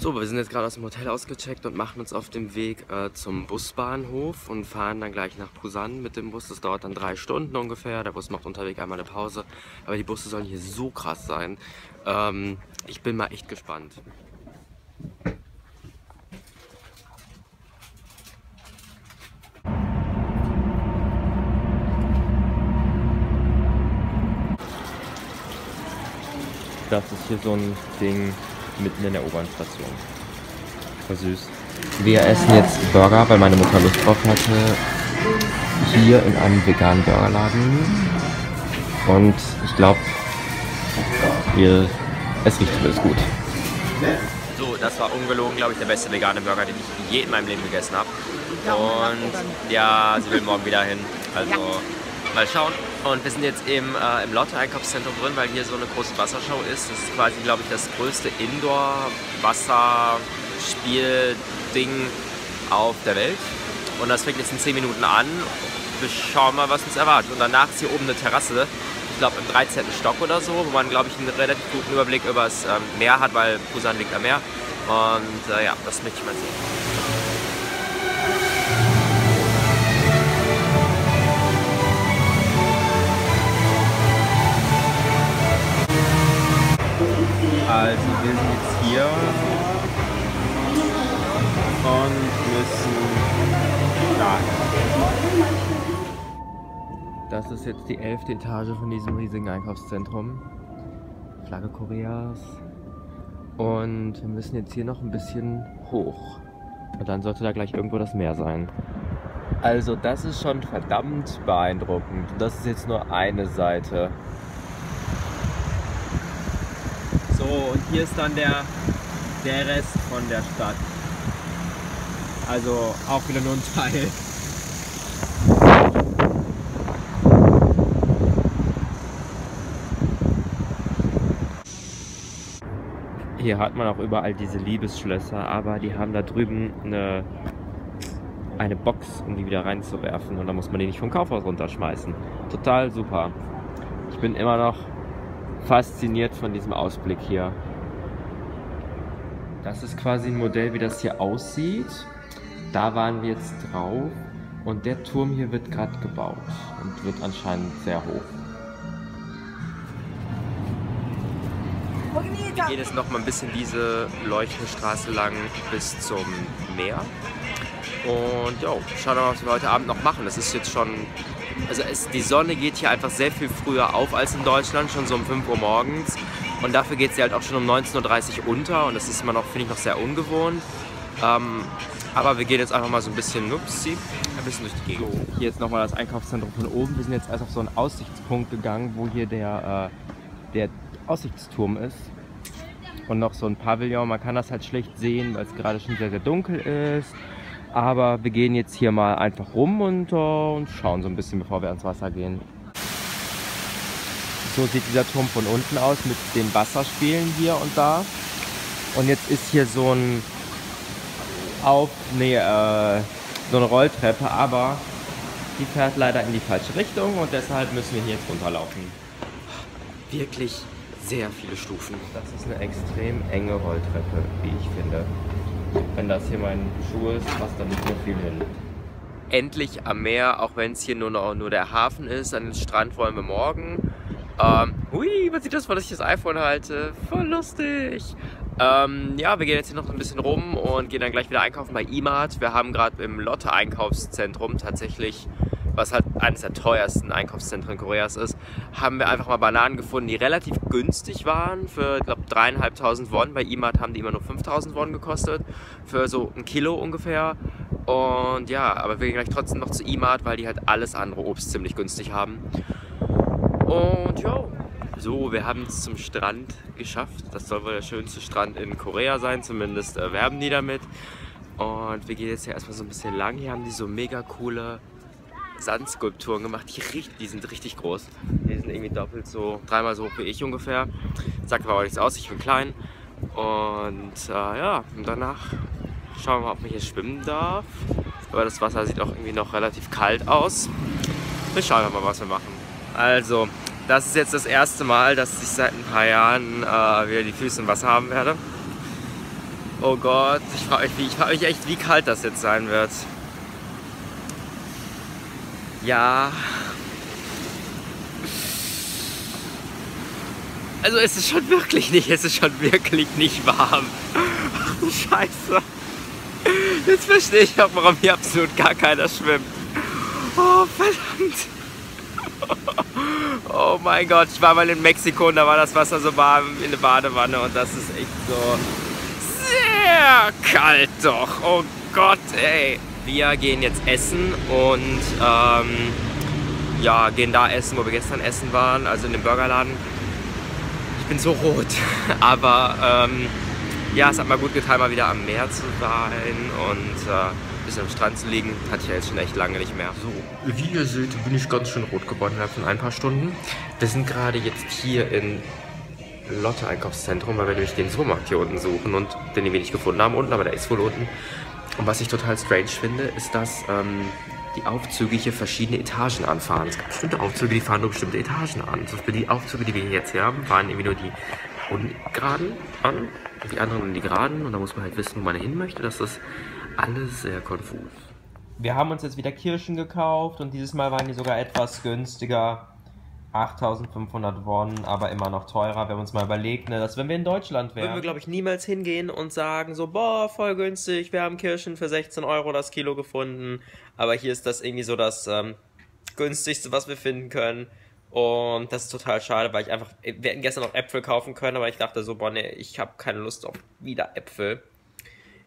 So, wir sind jetzt gerade aus dem Hotel ausgecheckt und machen uns auf dem Weg äh, zum Busbahnhof und fahren dann gleich nach Busan mit dem Bus. Das dauert dann drei Stunden ungefähr. Der Bus macht unterwegs einmal eine Pause. Aber die Busse sollen hier so krass sein. Ähm, ich bin mal echt gespannt. Das ist hier so ein Ding, mitten in der U-Bahn-Station. Süß. Wir essen jetzt Burger, weil meine Mutter Lust drauf hatte. Hier in einem veganen Burgerladen. Und ich glaube, es riecht zumindest gut. So, das war ungelogen, glaube ich, der beste vegane Burger, den ich je in meinem Leben gegessen habe. Und ja, sie will morgen wieder hin. Also mal schauen. Und wir sind jetzt im, äh, im Lotte-Einkaufszentrum drin, weil hier so eine große Wassershow ist. Das ist quasi, glaube ich, das größte Indoor-Wasserspiel-Ding auf der Welt. Und das fängt jetzt in 10 Minuten an. Wir schauen mal, was uns erwartet. Und danach ist hier oben eine Terrasse, ich glaube im 13. Stock oder so, wo man, glaube ich, einen relativ guten Überblick über das ähm, Meer hat, weil Busan liegt am Meer. Und äh, ja, das möchte ich mal sehen. Das ist jetzt die elfte Etage von diesem riesigen Einkaufszentrum. Flagge Koreas. Und wir müssen jetzt hier noch ein bisschen hoch. Und dann sollte da gleich irgendwo das Meer sein. Also das ist schon verdammt beeindruckend. Das ist jetzt nur eine Seite. So, und hier ist dann der, der Rest von der Stadt. Also auch wieder nur ein Teil. Hier hat man auch überall diese Liebesschlösser, aber die haben da drüben eine, eine Box, um die wieder reinzuwerfen. Und da muss man die nicht vom Kaufhaus runterschmeißen. Total super. Ich bin immer noch fasziniert von diesem Ausblick hier. Das ist quasi ein Modell, wie das hier aussieht. Da waren wir jetzt drauf und der Turm hier wird gerade gebaut und wird anscheinend sehr hoch. Wir gehen jetzt noch mal ein bisschen diese Leuchtenstraße lang bis zum Meer. Und ja, schauen wir mal, was wir heute Abend noch machen. Das ist jetzt schon also es, die Sonne geht hier einfach sehr viel früher auf als in Deutschland, schon so um 5 Uhr morgens. Und dafür geht sie halt auch schon um 19.30 Uhr unter und das ist immer noch, finde ich, noch sehr ungewohnt. Ähm, aber wir gehen jetzt einfach mal so ein bisschen, upsie, ein bisschen durch die Gegend. So, hier jetzt nochmal das Einkaufszentrum von oben. Wir sind jetzt erst auf so einen Aussichtspunkt gegangen, wo hier der, äh, der Aussichtsturm ist. Und noch so ein Pavillon. Man kann das halt schlecht sehen, weil es gerade schon sehr, sehr dunkel ist. Aber wir gehen jetzt hier mal einfach rum und, uh, und schauen so ein bisschen, bevor wir ans Wasser gehen. So sieht dieser Turm von unten aus mit den Wasserspielen hier und da. Und jetzt ist hier so ein auf, nee, äh, so eine Rolltreppe, aber die fährt leider in die falsche Richtung und deshalb müssen wir hier jetzt runterlaufen. Wirklich sehr viele Stufen. Das ist eine extrem enge Rolltreppe, wie ich finde. Wenn das hier mein Schuh ist, passt da nicht mehr viel hin. Endlich am Meer, auch wenn es hier nur, noch, nur der Hafen ist. An den Strand wollen wir morgen. Ähm, hui, man sieht das, weil ich das iPhone halte. Voll lustig. Ähm, ja, wir gehen jetzt hier noch ein bisschen rum und gehen dann gleich wieder einkaufen bei Imart. Wir haben gerade im Lotte Einkaufszentrum tatsächlich was halt eines der teuersten Einkaufszentren Koreas ist, haben wir einfach mal Bananen gefunden, die relativ günstig waren. Für, ich glaube, dreieinhalbtausend Won. Bei Imart haben die immer nur 5000 Won gekostet. Für so ein Kilo ungefähr. Und ja, aber wir gehen gleich trotzdem noch zu Imart, weil die halt alles andere Obst ziemlich günstig haben. Und ja, so, wir haben es zum Strand geschafft. Das soll wohl der schönste Strand in Korea sein, zumindest äh, werben die damit. Und wir gehen jetzt hier erstmal so ein bisschen lang. Hier haben die so mega coole Sandskulpturen gemacht, die, die sind richtig groß. Die sind irgendwie doppelt so, dreimal so hoch wie ich ungefähr. Sagt aber auch nichts aus, ich bin klein. Und äh, ja, und danach schauen wir mal, ob man hier schwimmen darf. Aber das Wasser sieht auch irgendwie noch relativ kalt aus. Wir schauen mal, was wir machen. Also, das ist jetzt das erste Mal, dass ich seit ein paar Jahren äh, wieder die Füße im Wasser haben werde. Oh Gott, ich frage mich, frag mich echt, wie kalt das jetzt sein wird. Ja. Also es ist schon wirklich nicht, es ist schon wirklich nicht warm. Ach du Scheiße. Jetzt verstehe ich auch, warum hier absolut gar keiner schwimmt. Oh, verdammt. Oh mein Gott, ich war mal in Mexiko und da war das Wasser so warm in der Badewanne und das ist echt so sehr kalt doch. Oh Gott, ey. Wir gehen jetzt essen und ähm, ja, gehen da essen, wo wir gestern essen waren, also in dem Burgerladen. Ich bin so rot, aber ähm, ja, es hat mal gut getan, mal wieder am Meer zu sein und äh, ein bisschen am Strand zu liegen. Hatte ich ja jetzt schon echt lange nicht mehr. So, wie ihr seht, bin ich ganz schön rot geworden innerhalb von ein paar Stunden. Wir sind gerade jetzt hier in Lotte Einkaufszentrum, weil wir nämlich den Supermarkt hier unten suchen und den wir nicht gefunden haben unten, aber der ist wohl unten. Und was ich total strange finde, ist, dass ähm, die Aufzüge hier verschiedene Etagen anfahren. Es gibt bestimmte Aufzüge, die fahren nur bestimmte Etagen an. Zum Beispiel die Aufzüge, die wir hier jetzt hier haben, fahren irgendwie nur die ungeraden an, die anderen die geraden. Und da muss man halt wissen, wo man hin möchte. Das ist alles sehr konfus. Wir haben uns jetzt wieder Kirschen gekauft und dieses Mal waren die sogar etwas günstiger. 8500 Won, aber immer noch teurer, wenn man uns mal überlegt, ne, dass wenn wir in Deutschland wären, würden wir, glaube ich, niemals hingehen und sagen so, boah, voll günstig, wir haben Kirschen für 16 Euro das Kilo gefunden, aber hier ist das irgendwie so das ähm, günstigste, was wir finden können. Und das ist total schade, weil ich einfach, wir hätten gestern noch Äpfel kaufen können, aber ich dachte so, boah, nee, ich habe keine Lust auf wieder Äpfel.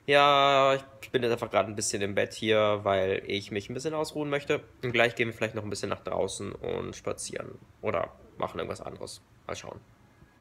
Ja, ich bin jetzt einfach gerade ein bisschen im Bett hier, weil ich mich ein bisschen ausruhen möchte. Und gleich gehen wir vielleicht noch ein bisschen nach draußen und spazieren. Oder machen irgendwas anderes. Mal schauen.